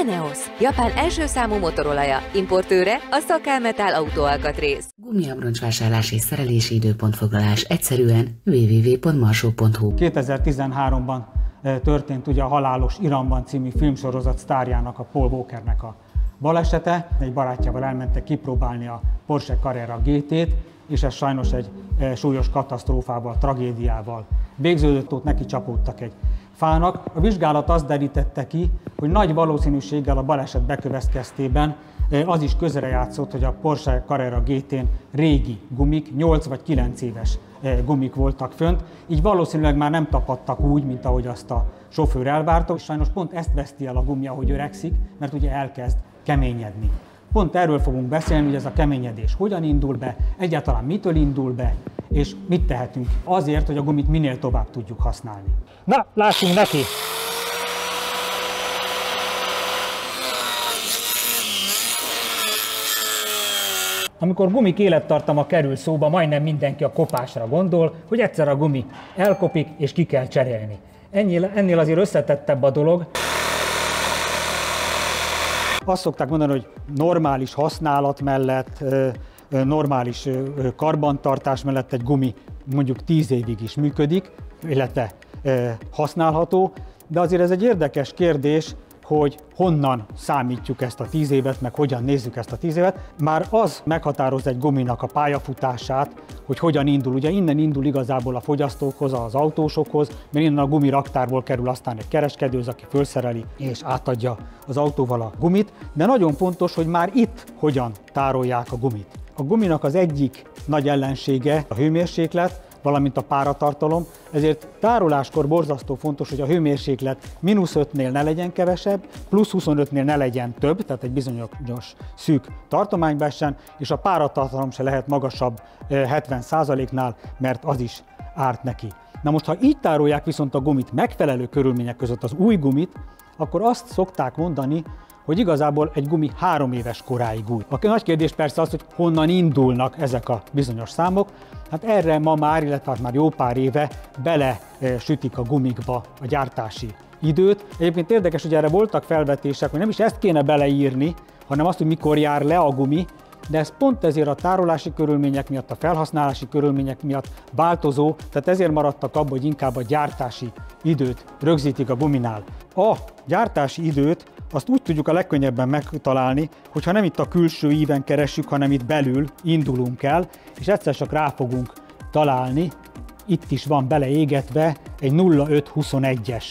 Eneos, Japán első számú motorolaja, importőre a Szakelmetál autóalkatrész. Gumiabroncsvásárlás és szerelési időpontfoglalás egyszerűen www.marsó.hu 2013-ban eh, történt ugye a Halálos Iramban című filmsorozat sztárjának, a Paul Walkernek a balesete. Egy barátjával elmentek kipróbálni a Porsche Carrera GT-t, és ez sajnos egy eh, súlyos katasztrófával, tragédiával végződött, ott neki csapódtak egy fának. A vizsgálat azt derítette ki, hogy nagy valószínűséggel a baleset bekövetkeztében az is közrejátszott, hogy a Porsche Carrera GT-n régi gumik, 8 vagy 9 éves gumik voltak fönt, így valószínűleg már nem tapadtak úgy, mint ahogy azt a sofőr elvárta, és sajnos pont ezt veszti el a gumia, hogy öregszik, mert ugye elkezd keményedni. Pont erről fogunk beszélni, hogy ez a keményedés hogyan indul be, egyáltalán mitől indul be, és mit tehetünk azért, hogy a gumit minél tovább tudjuk használni. Na, lássunk neki! Amikor gumik élettartama kerül szóba, majdnem mindenki a kopásra gondol, hogy egyszer a gumi elkopik és ki kell cserélni. Ennél, ennél azért összetettebb a dolog. Azt szokták mondani, hogy normális használat mellett, normális karbantartás mellett egy gumi mondjuk 10 évig is működik, illetve használható, de azért ez egy érdekes kérdés, hogy honnan számítjuk ezt a tíz évet, meg hogyan nézzük ezt a tíz évet. Már az meghatároz egy guminak a pályafutását, hogy hogyan indul. Ugye innen indul igazából a fogyasztókhoz, az autósokhoz, mert innen a gumi raktárból kerül aztán egy kereskedő, aki felszereli és átadja az autóval a gumit. De nagyon fontos, hogy már itt hogyan tárolják a gumit. A guminak az egyik nagy ellensége a hőmérséklet, valamint a páratartalom, ezért tároláskor borzasztó fontos, hogy a hőmérséklet mínusz 5-nél ne legyen kevesebb, plusz 25-nél ne legyen több, tehát egy bizonyos szűk tartományba essen, és a páratartalom se lehet magasabb 70%-nál, mert az is árt neki. Na most, ha így tárolják viszont a gumit megfelelő körülmények között, az új gumit, akkor azt szokták mondani, hogy igazából egy gumi három éves koráig új. A nagy kérdés persze az, hogy honnan indulnak ezek a bizonyos számok. Hát erre ma már, illetve már jó pár éve bele e, sütik a gumikba a gyártási időt. Egyébként érdekes, hogy erre voltak felvetések, hogy nem is ezt kéne beleírni, hanem azt, hogy mikor jár le a gumi, de ez pont ezért a tárolási körülmények miatt, a felhasználási körülmények miatt változó, tehát ezért maradtak abban, hogy inkább a gyártási időt rögzítik a guminál. A gyártási időt azt úgy tudjuk a legkönnyebben megtalálni, hogyha nem itt a külső íven keressük, hanem itt belül indulunk el, és egyszer csak rá fogunk találni, itt is van beleégetve egy 0521-es.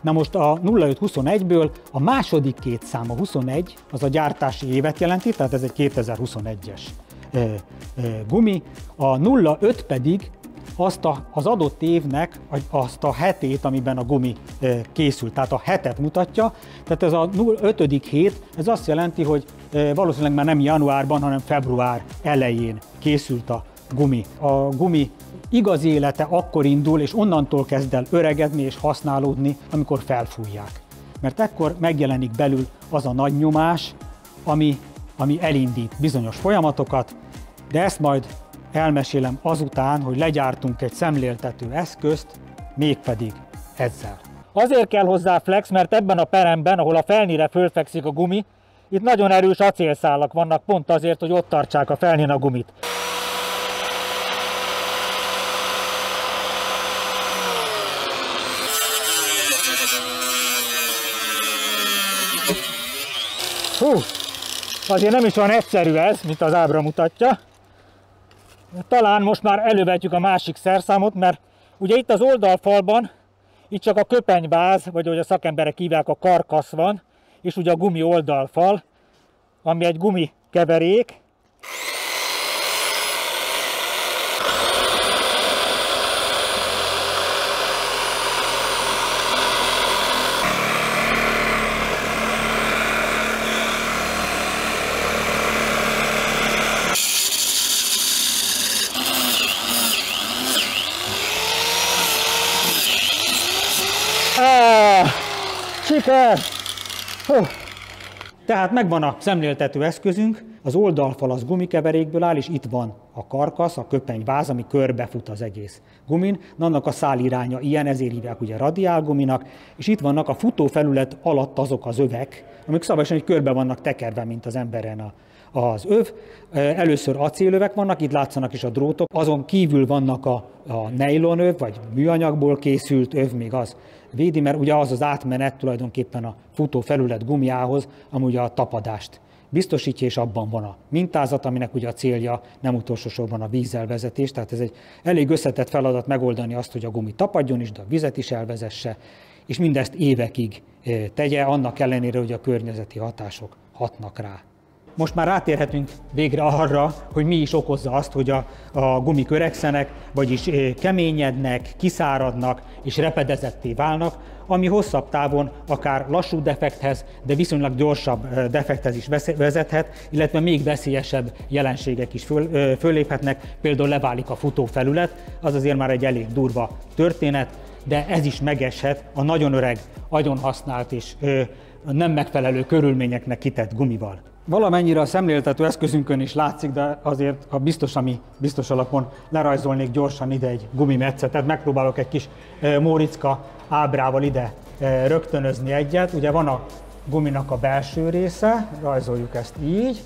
Na most a 0521-ből a második két szám, a 21, az a gyártási évet jelenti, tehát ez egy 2021-es gumi, a 05 pedig azt a, az adott évnek azt a hetét, amiben a gumi készült, tehát a hetet mutatja. Tehát ez a 5. hét, ez azt jelenti, hogy valószínűleg már nem januárban, hanem február elején készült a gumi. A gumi igaz élete akkor indul, és onnantól kezd el öregedni és használódni, amikor felfújják. Mert ekkor megjelenik belül az a nagy nyomás, ami, ami elindít bizonyos folyamatokat, de ezt majd elmesélem azután, hogy legyártunk egy szemléltető eszközt, mégpedig ezzel. Azért kell hozzá flex, mert ebben a peremben, ahol a felnire fölfekszik a gumi, itt nagyon erős acélszálak vannak pont azért, hogy ott tartsák a felnén a gumit. Hú, azért nem is olyan egyszerű ez, mint az ábra mutatja. Talán most már elővetjük a másik szerszámot, mert ugye itt az oldalfalban itt csak a köpenyváz, vagy ahogy a szakemberek hívják, a karkasz van, és ugye a gumi oldalfal, ami egy gumi keverék, Siker! Hú. Tehát megvan a szemléltető eszközünk, az oldalfal az gumikeverékből áll, és itt van a karkasz, a köpenyváz, ami körbefut az egész gumin. Annak a száliránya ilyen, ezért hívják ugye radiálguminak, és itt vannak a futófelület alatt azok az övek, amik szabályosan, hogy körbe vannak tekerve, mint az emberen a, az öv. Először acélövek vannak, itt látszanak is a drótok, azon kívül vannak a, a nejlonöv, vagy műanyagból készült öv, még az védi, mert ugye az az átmenet tulajdonképpen a futó felület gumiához, ami ugye a tapadást biztosítja, és abban van a mintázat, aminek ugye a célja nem utolsó sorban a vízelvezetés, tehát ez egy elég összetett feladat megoldani azt, hogy a gumi tapadjon is, de a vizet is elvezesse, és mindezt évekig tegye, annak ellenére, hogy a környezeti hatások hatnak rá. Most már rátérhetünk végre arra, hogy mi is okozza azt, hogy a, a gumik öregszenek, vagyis keményednek, kiszáradnak és repedezetté válnak, ami hosszabb távon akár lassú defekthez, de viszonylag gyorsabb defekthez is vezethet, illetve még veszélyesebb jelenségek is föl, föléphetnek, például leválik a futófelület, az azért már egy elég durva történet, de ez is megeshet a nagyon öreg, agyon használt és ö, nem megfelelő körülményeknek kitett gumival. Valamennyire a szemléltető eszközünkön is látszik, de azért a biztos, ami biztos alapon lerajzolnék gyorsan ide egy gumimetszetet, megpróbálok egy kis Móricka ábrával ide rögtönözni egyet. Ugye van a guminak a belső része, rajzoljuk ezt így,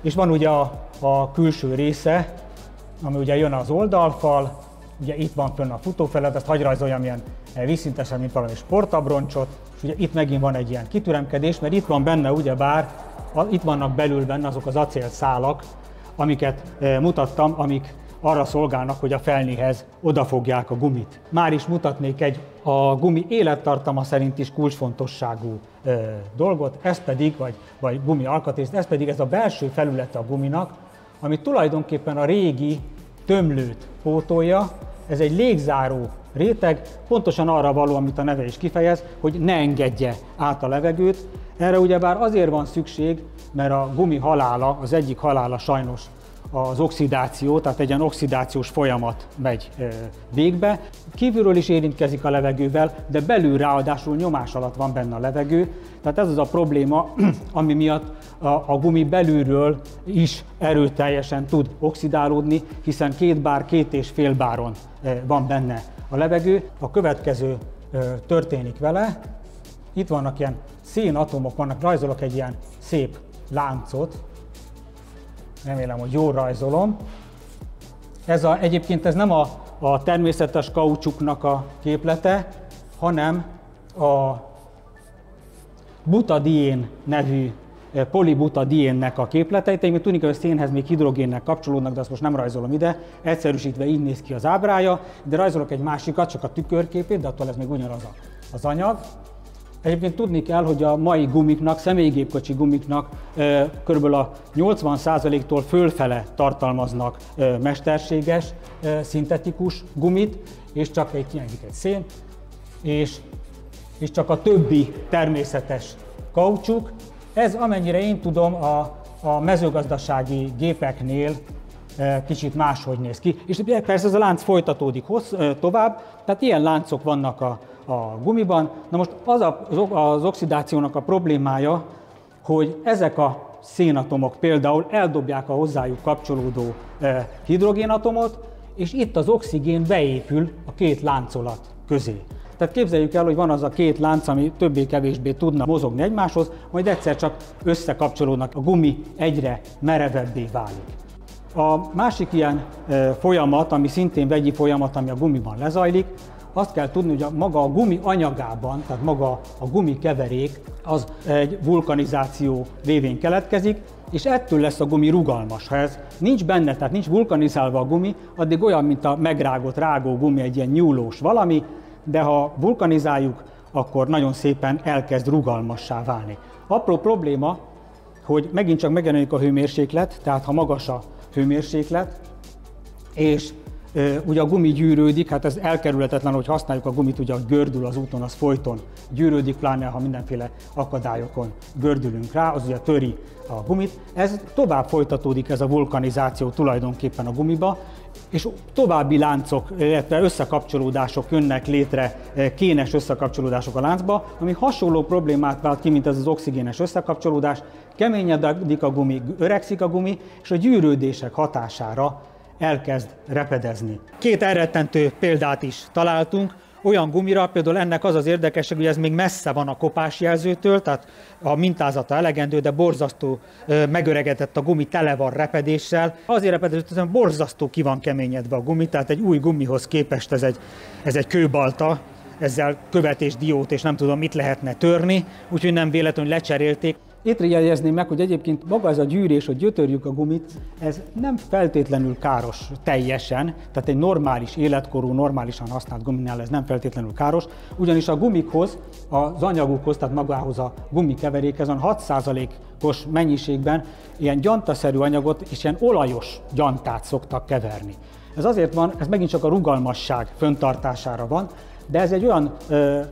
és van ugye a, a külső része, ami ugye jön az oldalfal, ugye itt van fönn a futófeled, ezt hagy rajzoljam ilyen vízszintesen, mint valami sportabroncsot, és ugye itt megint van egy ilyen kitüremkedés, mert itt van benne ugye bár itt vannak belül benne azok az acélszálak, amiket e, mutattam, amik arra szolgálnak, hogy a felnéhez odafogják a gumit. Már is mutatnék egy a gumi élettartama szerint is kulcsfontosságú e, dolgot, ez pedig, vagy, vagy gumi alkatrészt, ez pedig ez a belső felülete a guminak, ami tulajdonképpen a régi tömlőt pótolja, ez egy légzáró réteg, pontosan arra való, amit a neve is kifejez, hogy ne engedje át a levegőt, erre ugyebár azért van szükség, mert a gumi halála, az egyik halála sajnos az oxidáció, tehát egy ilyen oxidációs folyamat megy végbe. Kívülről is érintkezik a levegővel, de belül ráadásul nyomás alatt van benne a levegő, tehát ez az a probléma, ami miatt a, gumi belülről is erőteljesen tud oxidálódni, hiszen két bár, két és fél báron van benne a levegő. A következő történik vele, itt vannak ilyen szénatomok vannak, rajzolok egy ilyen szép láncot, remélem, hogy jól rajzolom. Ez a, egyébként ez nem a, a természetes kaucsuknak a képlete, hanem a butadién nevű eh, polibutadiénnek a képleteit. Én tudni, hogy a szénhez még hidrogénnek kapcsolódnak, de azt most nem rajzolom ide. Egyszerűsítve így néz ki az ábrája, de rajzolok egy másikat, csak a tükörképét, de attól ez még ugyanaz az anyag. Egyébként tudni kell, hogy a mai gumiknak, személygépkocsi gumiknak kb. a 80%-tól fölfele tartalmaznak mesterséges, szintetikus gumit, és csak egy hiányzik egy szén, és, és csak a többi természetes kaucsuk. Ez amennyire én tudom a, a mezőgazdasági gépeknél kicsit máshogy néz ki. És persze ez a lánc folytatódik hossz, tovább, tehát ilyen láncok vannak a, a gumiban. Na most az a, az oxidációnak a problémája, hogy ezek a szénatomok például eldobják a hozzájuk kapcsolódó eh, hidrogénatomot, és itt az oxigén beépül a két láncolat közé. Tehát képzeljük el, hogy van az a két lánc, ami többé-kevésbé tudna mozogni egymáshoz, majd egyszer csak összekapcsolódnak, a gumi egyre merevebbé válik. A másik ilyen eh, folyamat, ami szintén vegyi folyamat, ami a gumiban lezajlik, azt kell tudni, hogy a maga a gumi anyagában, tehát maga a gumi keverék, az egy vulkanizáció révén keletkezik, és ettől lesz a gumi rugalmas. Ha ez nincs benne, tehát nincs vulkanizálva a gumi, addig olyan, mint a megrágott rágó gumi, egy ilyen nyúlós valami, de ha vulkanizáljuk, akkor nagyon szépen elkezd rugalmassá válni. Apró probléma, hogy megint csak megjelenik a hőmérséklet, tehát ha magas a hőmérséklet, és ugye a gumi gyűrődik, hát ez elkerülhetetlen, hogy használjuk a gumit, ugye a gördül az úton, az folyton gyűrődik, pláne ha mindenféle akadályokon gördülünk rá, az ugye töri a gumit. Ez tovább folytatódik ez a vulkanizáció tulajdonképpen a gumiba, és további láncok, illetve összekapcsolódások jönnek létre, kénes összekapcsolódások a láncba, ami hasonló problémát vált ki, mint ez az oxigénes összekapcsolódás. Keményedik a gumi, öregszik a gumi, és a gyűrődések hatására elkezd repedezni. Két elrettentő példát is találtunk, olyan gumira, például ennek az az érdekesség, hogy ez még messze van a kopásjelzőtől, tehát a mintázata elegendő, de borzasztó megöregedett a gumi, tele van repedéssel. Azért repedett, hogy borzasztó ki van keményedve a gumi, tehát egy új gumihoz képest ez egy, ez egy kőbalta, ezzel követés, diót és nem tudom mit lehetne törni, úgyhogy nem véletlenül lecserélték. Itt jegyezném meg, hogy egyébként maga ez a gyűrés, hogy gyötörjük a gumit, ez nem feltétlenül káros teljesen, tehát egy normális életkorú, normálisan használt guminál ez nem feltétlenül káros, ugyanis a gumikhoz, az anyagukhoz, tehát magához a gumikeverékhez van 6%-os mennyiségben ilyen gyantaszerű anyagot és ilyen olajos gyantát szoktak keverni. Ez azért van, ez megint csak a rugalmasság föntartására van, de ez egy olyan,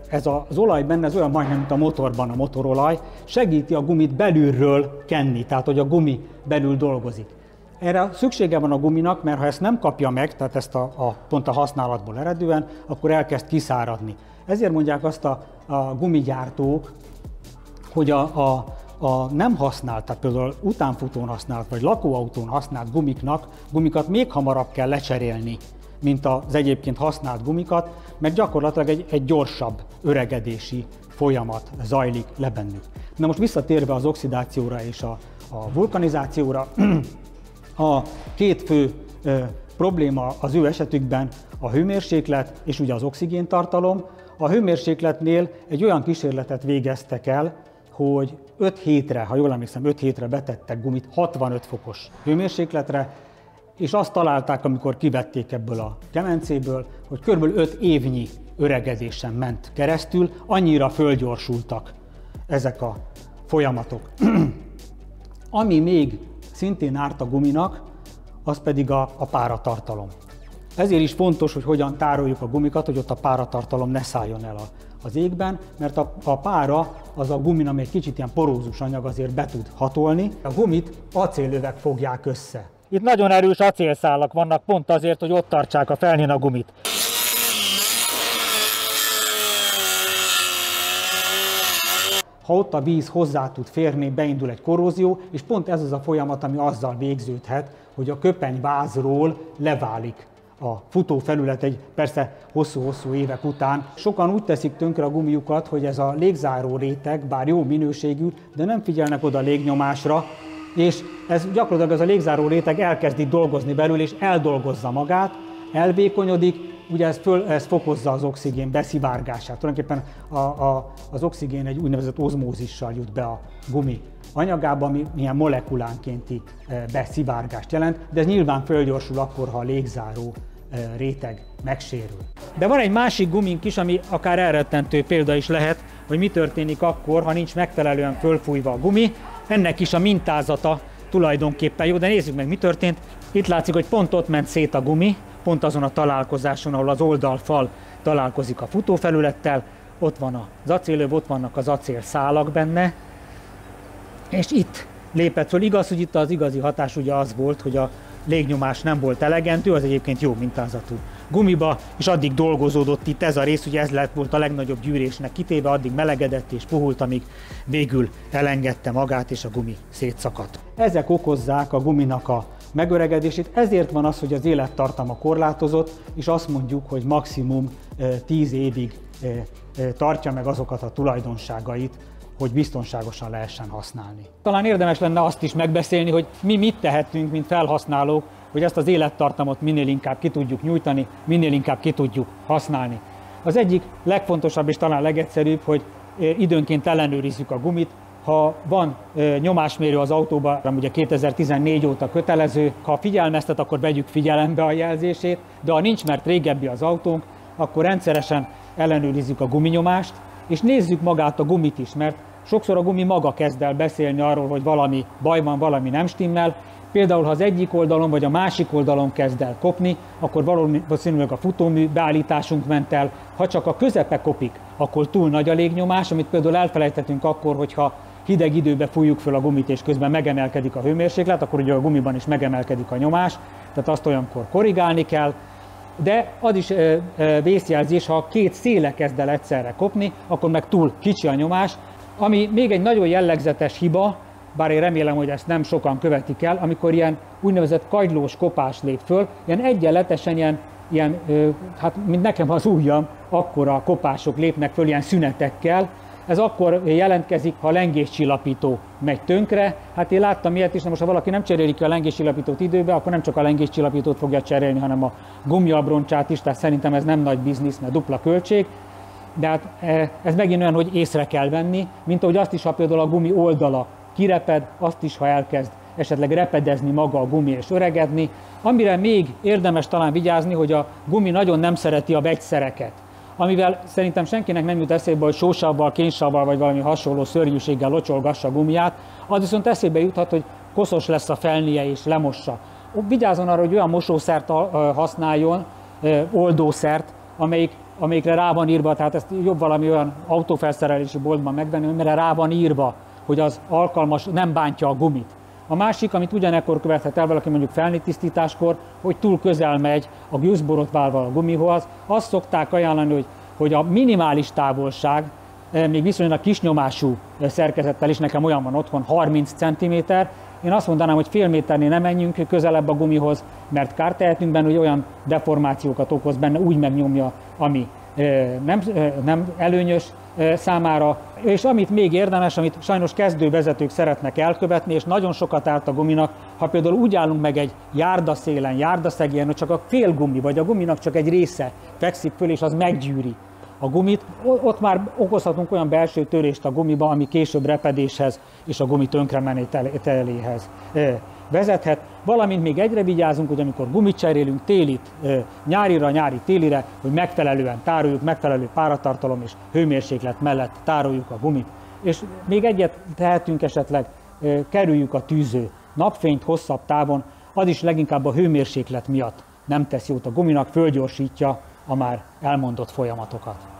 ez az olaj benne, ez olyan majdnem, mint a motorban a motorolaj, segíti a gumit belülről kenni, tehát hogy a gumi belül dolgozik. Erre szüksége van a guminak, mert ha ezt nem kapja meg, tehát ezt a, a pont a használatból eredően, akkor elkezd kiszáradni. Ezért mondják azt a, a gumigyártók, hogy a, a, a nem használt, tehát például utánfutón használt, vagy lakóautón használt gumiknak, gumikat még hamarabb kell lecserélni, mint az egyébként használt gumikat, mert gyakorlatilag egy, egy gyorsabb öregedési folyamat zajlik le bennük. Na most visszatérve az oxidációra és a, a vulkanizációra, a két fő ö, probléma az ő esetükben a hőmérséklet és ugye az oxigéntartalom. A hőmérsékletnél egy olyan kísérletet végeztek el, hogy 5 hétre, ha jól emlékszem, 5 hétre betettek gumit 65 fokos hőmérsékletre, és azt találták, amikor kivették ebből a kemencéből, hogy kb. 5 évnyi öregedésen ment keresztül, annyira fölgyorsultak ezek a folyamatok. Ami még szintén árt a guminak, az pedig a, a páratartalom. Ezért is fontos, hogy hogyan tároljuk a gumikat, hogy ott a páratartalom ne szálljon el a, az égben, mert a, a pára az a gumin, ami egy kicsit ilyen porózus anyag, azért be tud hatolni. A gumit acélövek fogják össze. Itt nagyon erős acélszálak vannak pont azért, hogy ott tartsák a felnén a gumit. Ha ott a víz hozzá tud férni, beindul egy korrózió, és pont ez az a folyamat, ami azzal végződhet, hogy a köpenyvázról leválik a futófelület egy persze hosszú-hosszú évek után. Sokan úgy teszik tönkre a gumiukat, hogy ez a légzáró réteg, bár jó minőségű, de nem figyelnek oda a légnyomásra, és ez gyakorlatilag ez a légzáró réteg elkezdi dolgozni belül, és eldolgozza magát, elvékonyodik, ugye ez, föl, ez fokozza az oxigén beszivárgását. Tulajdonképpen a, a, az oxigén egy úgynevezett ozmózissal jut be a gumi anyagába, ami milyen molekulánkénti e, beszivárgást jelent, de ez nyilván fölgyorsul akkor, ha a légzáró e, réteg megsérül. De van egy másik gumink is, ami akár elrettentő példa is lehet, hogy mi történik akkor, ha nincs megfelelően fölfújva a gumi, ennek is a mintázata tulajdonképpen jó, de nézzük meg, mi történt. Itt látszik, hogy pont ott ment szét a gumi, pont azon a találkozáson, ahol az oldalfal találkozik a futófelülettel, ott van az acélöv, ott vannak az acélszálak benne, és itt lépett föl. Igaz, hogy itt az igazi hatás ugye az volt, hogy a légnyomás nem volt elegendő, az egyébként jó mintázatú gumiba, és addig dolgozódott itt ez a rész, ugye ez lett volt a legnagyobb gyűrésnek kitéve, addig melegedett és puhult, amíg végül elengedte magát, és a gumi szétszakadt. Ezek okozzák a guminak a megöregedését, ezért van az, hogy az élettartama korlátozott, és azt mondjuk, hogy maximum 10 évig tartja meg azokat a tulajdonságait, hogy biztonságosan lehessen használni. Talán érdemes lenne azt is megbeszélni, hogy mi mit tehetünk, mint felhasználók, hogy ezt az élettartamot minél inkább ki tudjuk nyújtani, minél inkább ki tudjuk használni. Az egyik legfontosabb és talán legegyszerűbb, hogy időnként ellenőrizzük a gumit, ha van nyomásmérő az autóban, ami ugye 2014 óta kötelező, ha figyelmeztet, akkor vegyük figyelembe a jelzését, de ha nincs, mert régebbi az autónk, akkor rendszeresen ellenőrizzük a guminyomást, és nézzük magát a gumit is, mert sokszor a gumi maga kezd el beszélni arról, hogy valami baj van, valami nem stimmel, Például, ha az egyik oldalon vagy a másik oldalon kezd el kopni, akkor valószínűleg a futómű beállításunk ment el. Ha csak a közepe kopik, akkor túl nagy a légnyomás, amit például elfelejtettünk akkor, hogyha hideg időbe fújjuk föl a gumit, és közben megemelkedik a hőmérséklet, akkor ugye a gumiban is megemelkedik a nyomás, tehát azt olyankor korrigálni kell, de az is vészjelzés, ha két széle kezd el egyszerre kopni, akkor meg túl kicsi a nyomás, ami még egy nagyon jellegzetes hiba, bár én remélem, hogy ezt nem sokan követik el, amikor ilyen úgynevezett kagylós kopás lép föl, ilyen egyenletesen ilyen, ilyen hát mint nekem az ujjam, akkora kopások lépnek föl ilyen szünetekkel, ez akkor jelentkezik, ha a lengéscsillapító megy tönkre. Hát én láttam ilyet is, de most ha valaki nem cseréli ki a lengéscsillapítót időbe, akkor nem csak a lengéscsillapítót fogja cserélni, hanem a gumiabroncsát is, tehát szerintem ez nem nagy biznisz, mert dupla költség. De hát e, ez megint olyan, hogy észre kell venni, mint ahogy azt is, ha például a gumi oldala kireped, azt is, ha elkezd esetleg repedezni maga a gumi és öregedni. Amire még érdemes talán vigyázni, hogy a gumi nagyon nem szereti a vegyszereket amivel szerintem senkinek nem jut eszébe, hogy sósavval, kénsavval vagy valami hasonló szörnyűséggel locsolgassa a gumiját, az viszont eszébe juthat, hogy koszos lesz a felnie és lemossa. Vigyázzon arra, hogy olyan mosószert használjon, oldószert, amelyik, amelyikre rá van írva, tehát ezt jobb valami olyan autófelszerelési boltban megvenni, amire rá van írva, hogy az alkalmas, nem bántja a gumit. A másik, amit ugyanekkor követhet el valaki mondjuk felnitisztításkor, hogy túl közel megy a gőzborotválval a gumihoz, azt szokták ajánlani, hogy, hogy a minimális távolság, még viszonylag kisnyomású eh, szerkezettel is, nekem olyan van otthon, 30 cm, én azt mondanám, hogy fél méternél nem menjünk közelebb a gumihoz, mert kárt tehetünk benne, hogy olyan deformációkat okoz benne, úgy megnyomja, ami nem, nem előnyös számára, és amit még érdemes, amit sajnos kezdővezetők szeretnek elkövetni, és nagyon sokat árt a guminak, ha például úgy állunk meg egy járdaszélen, járdaszegélyen, hogy csak a fél gumi, vagy a guminak csak egy része fekszik föl, és az meggyűri a gumit, ott már okozhatunk olyan belső törést a gumiba, ami később repedéshez és a gumi tönkremenételéhez vezethet, valamint még egyre vigyázunk, hogy amikor gumit cserélünk télit, nyárira, nyári télire, hogy megfelelően tároljuk, megfelelő páratartalom és hőmérséklet mellett tároljuk a gumit. És még egyet tehetünk esetleg, kerüljük a tűző napfényt hosszabb távon, az is leginkább a hőmérséklet miatt nem tesz jót a guminak, fölgyorsítja a már elmondott folyamatokat.